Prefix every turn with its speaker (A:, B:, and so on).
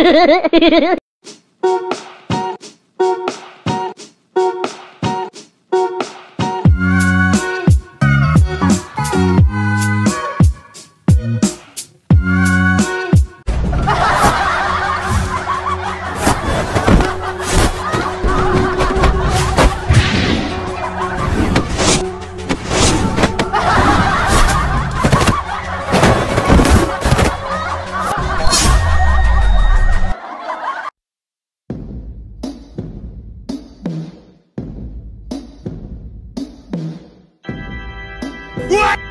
A: Ha What?